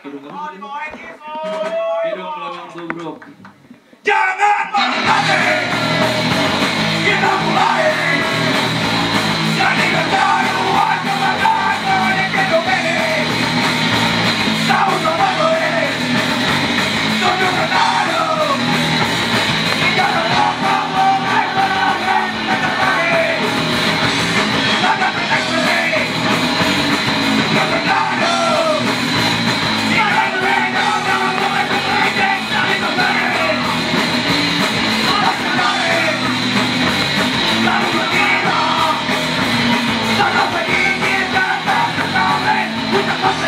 Hidung kamu. Hidung belakang tubruk. Jangan. Come on.